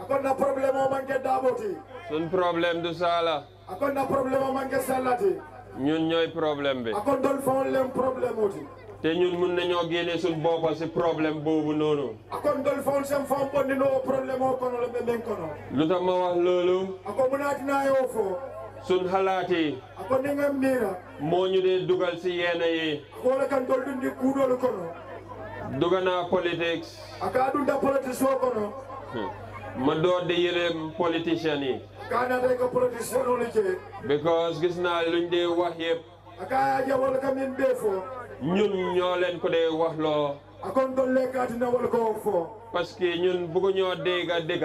Akon na problème o manke daaboti. Sun problème du sala. Akon na problème o manke salati. Ñun ñooy problème bi. Akon dol fa on leen problème oti. te ñun mun nañoo génne suñ boppa si problème boobu noonu. akon dol fon sem fon bonni no problème o kono le men kono. lu tax ma wax loolu. ako munaati naa yoo fo. suñ xalaat yi. ako ni nga miira. moo ñu dee dugal si yenn yi. ako la kan dol dundi kuudoolu kono. duga naa politics. a ka dun da politisio kono ma door di yërëm politician yi ka na da ka politisio no li ke because gis naa luñ dee wax yëpp a ka ya ja wala ka min be fo ñun ñoo leen ko dee waxloo a kon dolle ka ti na wala ko fo parce que ñun bëgguñoo dégg a dégg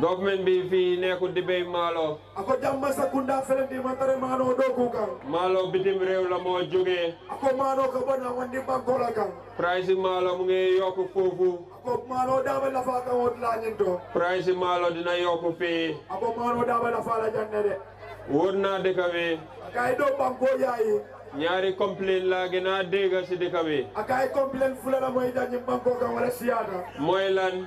government bi fii nekkul di béy maalo ako jamma sakunda felen di matare mano do ku kan maalo bitim réew la moo jógee ako mano ko bona wandi banko la kan price maalo mu ngi yokk foofu ako mano daba la fa kan wot la nyinto price maalo dina yokk fii ako mano daba la fa la janne de wóor naa dëkk bi akay do banko yayi ñaari complain laa gën a dégg si dëkk bi akay complain fulala moy janni banko kan wala siyata mooy lan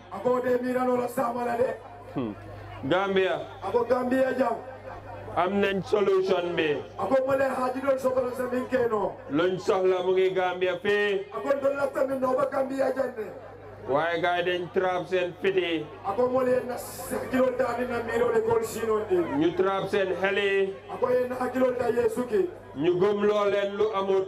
Ako de mira no la samala de. Hmm. Gambia. Ako Gambia jam. am nañ solution bi. ako ma ne xaaji doon soxla sa min keno. luñ soxla mu ngi Gambia fii. ako doon la tamit noo ba Gambia jànne. waaye gars yi dañ trap seen fiti. ako mo le na hakilo daani na miiro le gol sino ndi. ñu trap seen xel yi. ako ye na hakilo da yeesu ki. ñu gëm loo leen lu amut.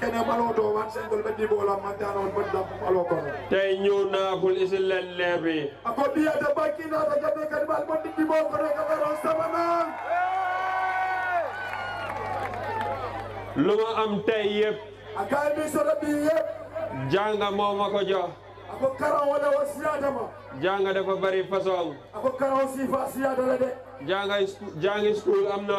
kene maloo doo waan seen dol ba di boola man daanoon ba dam maloo ko tey ñëw naa ko isi leen leer bi a ko biya da bakki naa da jabee kan mal mo di boo ko rek a garoon sama naan lu ma am tey yëpp a kaay mi sara bi yëpp jànga moo ma ko jox a ko karan wala wa siyaada ma jànga dafa bari façon a ko karan siifa siyaada la de jànga jàngi school am na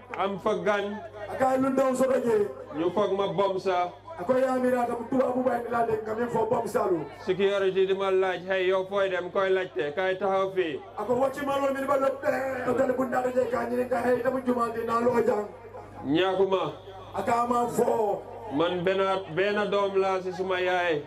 am fa gañ akaye lundaw soto je ñu foog ma bom sa ako yamirata ko tuba abuba en lade ngam yen fo bom salu security di ma laaj hey yow fooy dem koy laajte kaay taxaw fii ako wacci malo min ballo to dal bunda je ka ni ka hey tamu juma di na lo jang ñaakuma akama fo man benn benn doom laa si suma yaay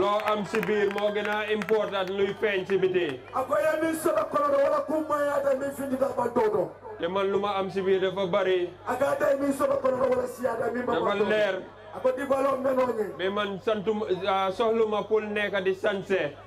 loo am si biir moo gën a important luy feeñ si biti te man lu ma am si biir dafa bari dafa leer mais man santu soxluma pour nekk di sanse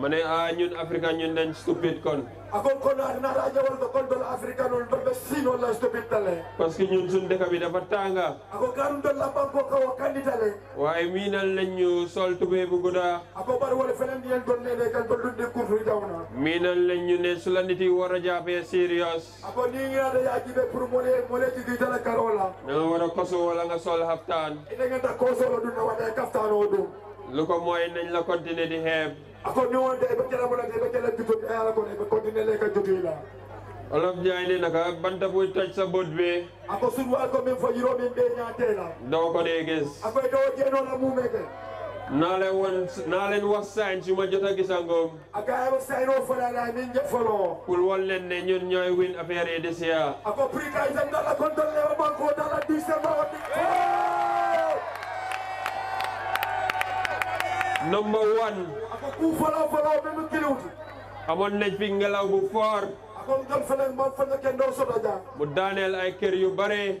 ma ne ah ñun Africa ñun dañ stupid kon. akon kono adina raja wal ko kon dol africa non dol sino la stupid tale parce que ñun suñ dëkk bi dafa tànga. ako garum dol la banko ka wa kanditale waaye miinal nañ ñu sol tubéy bu gudda. ako bar wala fenen yen dol nene kan dol dun de kurtu jawna miinal nañ ñu ne su la nit yi war a jàppee serious. ako ni ngi ada ya jibe pour mole mole ci di dala karola da nga war a kosu wala nga sol haftaan ina nga ta koso lo dun na wada kaftan o dum lu ko mooy nañ la continuer di xeeb ako ni won de be kala mo de be kala bitu de ala ko ne be continue le ka jogi la olof jaay ne naka banta buy toj sa bët bi ako sun wa ko min fo yiro min be nya tela doo ko dee gis ako do je no la mu meke naa leen won naa leen wax saañ si ma jot a gisangom Agayama sayno falala min jafalo. Kul wallen ne ñun ñoy win affaire yi this year. Ako prika itam dala kon dolle wa banko dala December wa Number one. Ako ku fala fala be mu kiliwti. Amon nañ fi ngelaw bu fort. Ako ngam fana man fana ken do soda ja. Mu daaneel ay kër yu bare.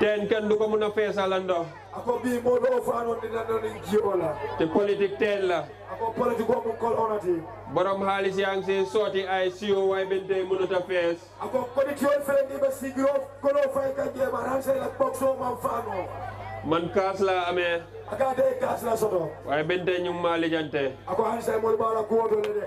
teen kenn du ko mun a feesala ndox ako bi mo do fano dina no ni jiola te politique teen la ako politique ko mun kol onati borom xaalis yaa ngi see sooti ay siyo waay ben tey mënut a fees ako condition fe ni ba sigiro ko lo fay ka je ba ranse la boxo man fano man kaas laa amee aka de gas la soto waaye ben tey ñu ngi maa lijante ako hanse mo ba la ko do le de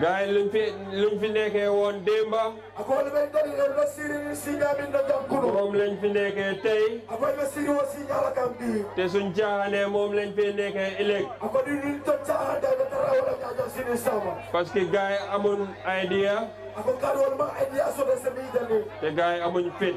gars yi luñ fi luñ fi nekkee woon démba. akoolu bɛ dali o bɛ siri ni si ɲaamin na jam kunu. moom lañ fi nekkee tey. akoy bɛ siri o si ɲaala kan bi. te suñ caaxaanee moom lañ fi nekkee ëllëg. akodi ni to caaxaan da bɛ tara wala ɲaaja sini sama. parce que gars yi amun idea. ako kari wala ma idea so bɛ sɛbi jani. te gars yi amuñ fit.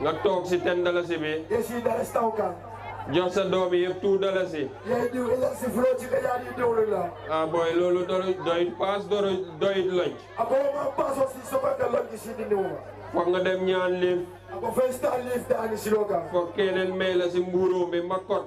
nga toog si ten dalasi bi jox sa doom yi yëpp tout dalasi ah booy loolu doy doy paas doy doy lañ foog nga dem ñaan liif foog keneen may la si mbuuróom bi ma kot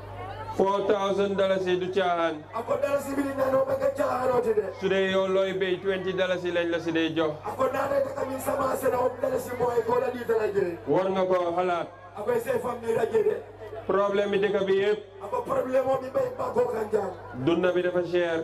four thousand dalasi du caaxaan ako dalasi bi na no baka caaxaanooti de su dee yow looy béy twenty dalasi lañ la si dee jox ako naata taka min sama sena o dalasi mooy ko la di dala jëre war nga ko xalaat akoy say fam ni la jëre problème bi dëkk bi yëpp ako problème o mi bay ba ko kan jàng dund bi dafa cher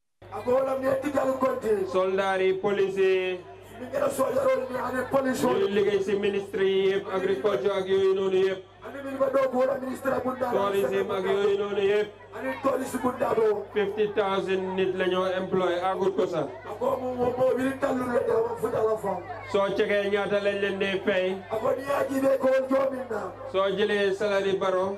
soldaar yi police yi ñuy liggéey si ministre yi yëpp agriculture ak yooyu noonu yëpp tourisme ak yooyu noonu yëpp fifty thousand nit la ñoo employé agut ko sax soo cegee ñaata lañ leen di fay soo jëlee salari baro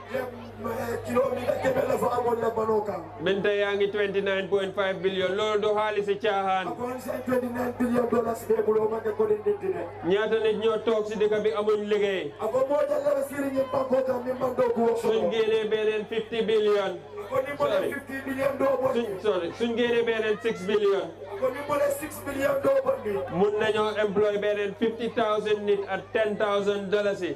min tey yaa ngi 29.5 billion loolu du xaalisi caaxaan ñaata nit ñoo toog si dëkk bi amuñ liggéey suñ génnee beneen 50 billion sorry sorry suñ génnee beneen 6 billion mun nañoo employ beneen 50000 nit at 10000 dollars yi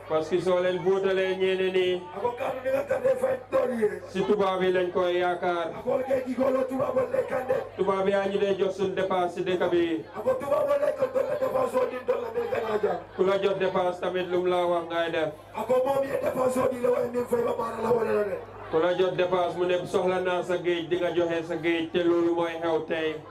parce que soo leen buutalee ñeneen ñi. ako kanu ni nga tande fay doon yi rek. si tubaab yi lañ koy yaakaar. ako kay gi góorloo tubaab ba lay kande. tubaab yaa ñu dee jox suñu dépense si dëkk bi. ako tubaab ba lay ko doon la dépense oo di doon la ne gànnaaw jàng. ku la jot dépense tamit lu mu la wax ngay def. ako moom yee dépense oo di la waaye ni fay ba baara la wala la de. ku la jot dépense mu ne soxla naa sa géej di nga joxe sa géej te loolu mooy xew tey.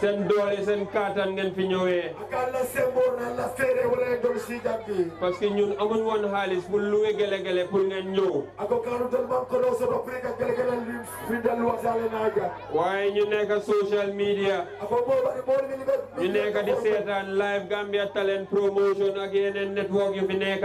seen doole seen kaataan ngeen fi ñëwee. parce que ñun amuñ woon xaalis pour loué gele-gele pour ngeen ñëw. waaye ñu nekk social media. ñu nekk di seetaan live Gambia Talent Promotion ak yeneen network yu fi nekk.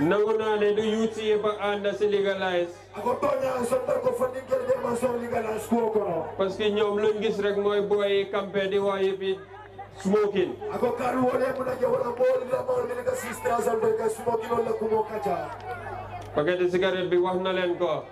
nangu naa ne du UTA ba ànd si legalize. parce que ñoom luñ gis rek mooy booy campagne di wax yëpp it smoking. paquet cigarette bi wax na leen ko.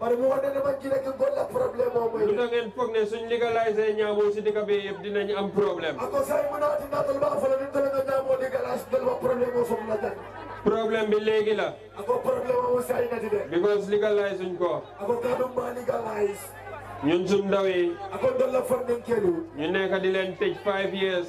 bari mu wane ne man ci nekk góor la problème moom mooy. lu tax ngeen foog ne suñ légalisé ñaamoo si dëkk bi yëpp dinañ am problème. ako say mu naati naatal ba afala ni tala nga ñaamoo légalisé dal ma problème moo soxla tey. problème bi léegi la. ako problème moo say na di de. because légalisé suñ ko. ako kaddu maa légalisé. ñun suñ ndaw yi. ako doon la fan ngeen kéelu. ñu nekk di leen tëj five years.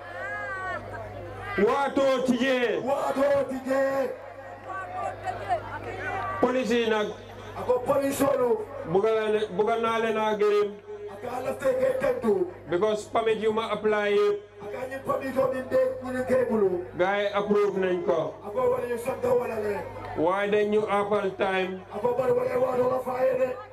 waatoo tijjee waatoo tijjee police yi nag ako police olu buga naa leen a gërëm aka alafte ke tentu because permit yu ma apply yëpp aka ñu permit o min dee ñu ne gërëmulu gars yi approve nañ ko ako wala ñu sant wala le waaye dañ ñu appal time ako bari wala waatoo la faaye de